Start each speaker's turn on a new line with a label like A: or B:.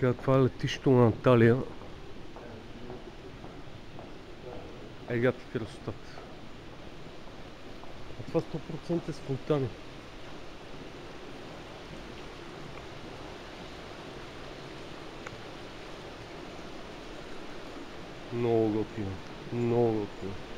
A: Така, това е летището на Анталия. Ега ти красотата. А това 100% е с фонтани. Много готино. Много готино.